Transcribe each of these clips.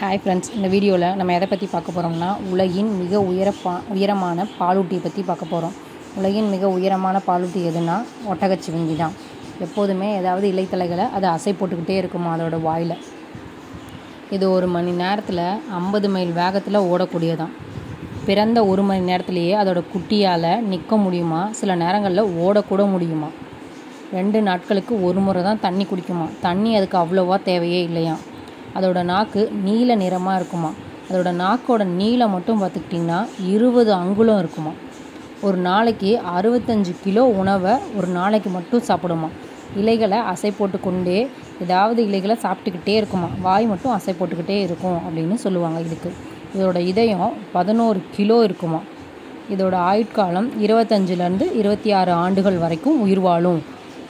Hi friends இந்த வீடியோவில் நம்ம எதை பற்றி பார்க்க போகிறோம்னா உலகின் மிக உயர பா உயரமான பாலூட்டியை பற்றி பார்க்க போகிறோம் உலகின் மிக உயரமான பாலூட்டி எதுனா ஒட்டகச்சிவிங்கி தான். எப்போதுமே ஏதாவது இலைத்தலைகளை அது அசை போட்டுக்கிட்டே இருக்குமா அதோட வாயில். இது ஒரு மணி நேரத்தில் ஐம்பது மைல் வேகத்தில் ஓடக்கூடியதான் பிறந்த ஒரு மணி நேரத்துலேயே அதோட குட்டியால் நிற்க முடியுமா? சில நேரங்களில் ஓடக்கூட முடியுமா? ரெண்டு நாட்களுக்கு ஒரு முறை தான் தண்ணி குடிக்குமா? தண்ணி அதுக்கு அவ்வளோவா தேவையே இல்லையா அதோட நாக்கு நீல நிறமாக இருக்குமா? அதோட நாக்கோட நீளம் மட்டும் பார்த்துக்கிட்டிங்கன்னா இருபது அங்குலம் இருக்குமா? ஒரு நாளைக்கு அறுபத்தஞ்சு கிலோ உணவை ஒரு நாளைக்கு மட்டும் சாப்பிடுமா? இலைகளை அசை போட்டு கொண்டே ஏதாவது இலைகளை சாப்பிட்டுக்கிட்டே இருக்குமா? வாய் மட்டும் அசை போட்டுக்கிட்டே இருக்கும் அப்படின்னு சொல்லுவாங்க இதுக்கு. இதோட இதயம் பதினோரு கிலோ இருக்குமா? இதோட ஆயுட்காலம் இருபத்தஞ்சிலேருந்து இருபத்தி ஆறு ஆண்டுகள் வரைக்கும் உயிர் வாழும்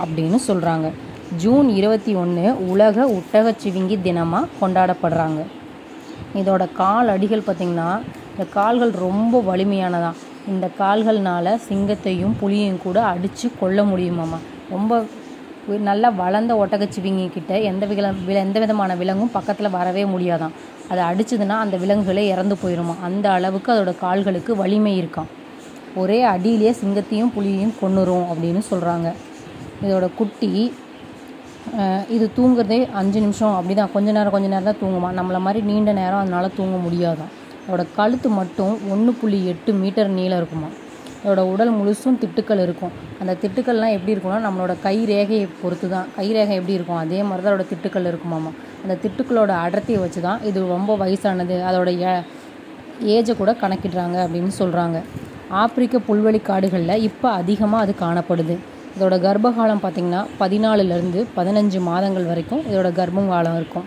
அப்படின்னு சொல்கிறாங்க ஜூன் இருபத்தி ஒன்று உலக ஒட்டகச்சிவிங்கி தினமாக கொண்டாடப்படுறாங்க. இதோட கால் அடிகள் பார்த்திங்கன்னா இந்த கால்கள் ரொம்ப வலிமையானதான் இந்த கால்கள்னால் சிங்கத்தையும் புலியையும் கூட அடித்து கொல்ல முடியுமாம்மா ரொம்ப நல்லா வளர்ந்த ஒட்டகச்சிவிங்கி கிட்ட எந்த வில வில எந்த விதமான விலங்கும் பக்கத்தில் வரவே முடியாதாம் அதை அடிச்சதுன்னா அந்த விலங்குகளே இறந்து போயிருமா? அந்த அளவுக்கு அதோட கால்களுக்கு வலிமை இருக்காம் ஒரே அடியிலேயே சிங்கத்தையும் புலியையும் கொண்டுரும் அப்படின்னு சொல்கிறாங்க இதோட குட்டி இது தூங்குறதே அஞ்சு நிமிஷம் அப்படி தான் கொஞ்ச நேரம் கொஞ்ச நேரம் தான் தூங்குமா? நம்மளை மாதிரி நீண்ட நேரம் அதனால் தூங்க முடியாதான். அதோட கழுத்து மட்டும் ஒன்று புள்ளி எட்டு மீட்டர் நீளம் இருக்குமா? அதோட உடல் முழுசும் திட்டுக்கள் இருக்கும். அந்த திட்டுக்கள்லாம் எப்படி இருக்கும்னா நம்மளோட கை ரேகையை பொறுத்து தான் கை ரேகை எப்படி இருக்கும்? அதே மாதிரி தான் அதோட திட்டுக்கள் இருக்குமாமா? அந்த திட்டுக்களோட அடர்த்தியை வச்சு தான் இது ரொம்ப வயசானது. அதோட ஏ- ஏஜை கூட கணக்கிடுறாங்க அப்படின்னு சொல்கிறாங்க ஆப்பிரிக்க புல்வெளி காடுகளில் இப்போ அதிகமாக அது காணப்படுது. இதோட கர்ப்பகாலம் பார்த்திங்கன்னா பதினாலுலேருந்து பதினஞ்சு மாதங்கள் வரைக்கும் இதோட கர்ப்பம் காலம் இருக்கும்.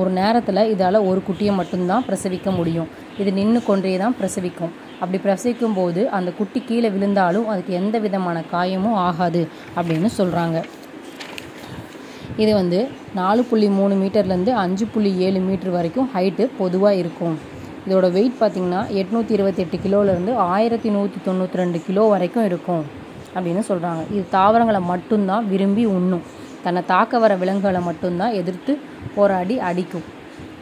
ஒரு நேரத்தில் இதால் ஒரு குட்டியை மட்டும்தான் பிரசவிக்க முடியும். இது நின்று கொண்டே தான் பிரசவிக்கும். அப்படி பிரசவிக்கும் போது அந்த குட்டி கீழே விழுந்தாலும் அதுக்கு எந்த விதமான காயமும் ஆகாது அப்படின்னு சொல்கிறாங்க இது வந்து நாலு புள்ளி மூணு மீட்டர்லேருந்து அஞ்சு புள்ளி ஏழு மீட்டர் வரைக்கும் ஹைட்டு பொதுவாக இருக்கும். இதோட வெயிட் பார்த்திங்கன்னா எட்நூற்றி இருபத்தெட்டு கிலோலேருந்து ஆயிரத்தி நூற்றி தொண்ணூற்றி ரெண்டு கிலோ வரைக்கும் இருக்கும். அப்படின்னு சொல்கிறாங்க இது தாவரங்களை மட்டும்தான் விரும்பி உண்ணும். தன்னை தாக்க வர விலங்குகளை மட்டும்தான் எதிர்த்து போராடி அடிக்கும்.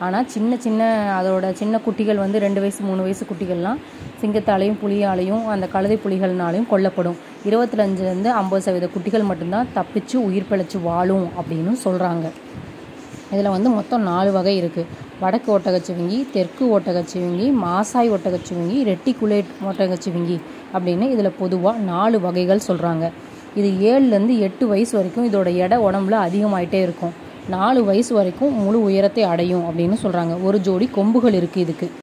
ஆனால் சின்ன சின்ன அதோட சின்ன குட்டிகள் வந்து ரெண்டு வயசு மூணு வயசு குட்டிகள்லாம் சிங்கத்தாலையும் புலியாலையும் அந்த கழுதை புலிகள்னாலையும் கொல்லப்படும். இருபத்தஞ்சிலேருந்து ஐம்பது சதவீத குட்டிகள் மட்டும்தான் தப்பிச்சு உயிர் பிழைச்சி வாழும் அப்படின்னு சொல்கிறாங்க இதில் வந்து மொத்தம் நாலு வகை இருக்குது வடக்கு ஒட்டகச்சிவிங்கி தெற்கு ஒட்டகச்சிவிங்கி மாசாய் ஒட்டகச்சிவிங்கி ரெட்டிகுலேட் ஒட்டகச்சிவிங்கி அப்படின்னு இதில் பொதுவாக நாலு வகைகள் சொல்கிறாங்க இது ஏழுலேருந்து எட்டு வயசு வரைக்கும் இதோட எடை உடம்புல அதிகமாயிட்டே இருக்கும். நாலு வயசு வரைக்கும் முழு உயரத்தை அடையும் அப்படின்னு சொல்கிறாங்க ஒரு ஜோடி கொம்புகள் இருக்குது இதுக்கு.